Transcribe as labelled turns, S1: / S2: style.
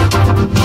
S1: Revolution.